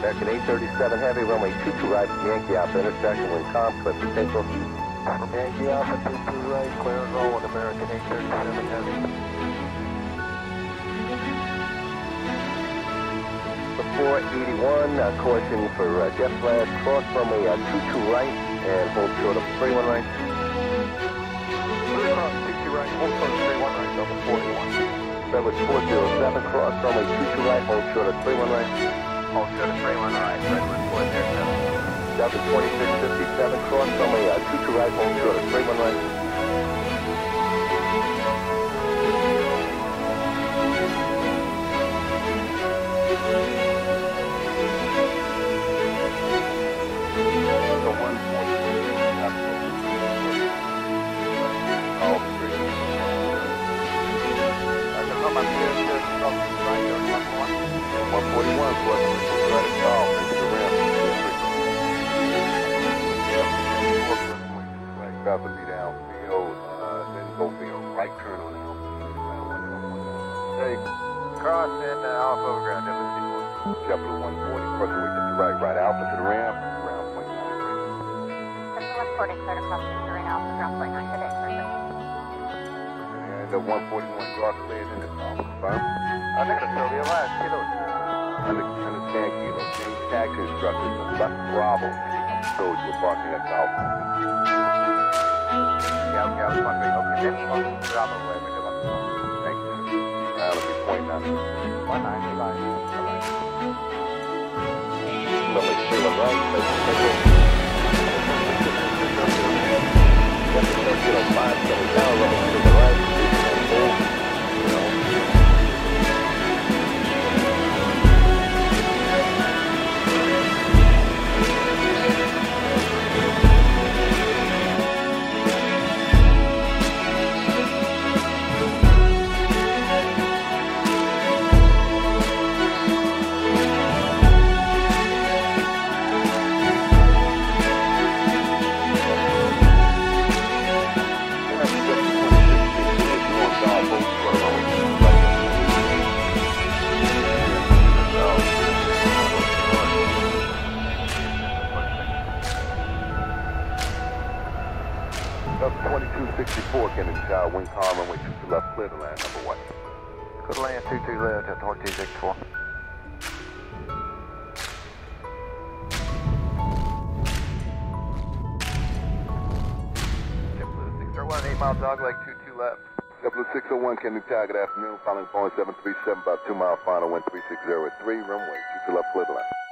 American 837 Heavy, runway 22 right, Yankee Alpha intersection, wind calm, clip potential. Yankee Alpha 22 right, clear and roll with American 837 Heavy. The 481, uh, caution for uh, jet flash, cross runway uh, 22 right, and hold short of 31 right. Blue Cross 22 right, hold short of 31 right, double 41. That was 407, cross runway 22 right, hold short of 31 right. Hold short of 31 right, Redwood 407. Delta 2657, cross runway uh, 22 right, hold short of 31 right. About to be downfield, uh, then go for your right turn on the Hey, cross in uh, off overground, Delta Chapter 140, cross away to the right, right alpha to the ramp, ground point nine. Central 140 cleared across the right now, ground point 9 today. And the 141 draw cleared in the south, confirm. I think it's Sylvia last, kilo. Under, under 10 kilo, change taxi instructions to left Bravo, you parking at south. Thank you. Round will be point nine. One nine, bye-bye. Bye-bye. Runway 31 right, clip potential. Up 2264, Kennedy Tower, wind calm, runway 22 left, clear to land, number one. Good land, 22 left at 2264. JetBlue 601, 8 mile dog leg, 22 left. Double 601, Kennedy Tower, good afternoon. Following 737, about two mile final, wind 3603, runway 22 left, clear to land.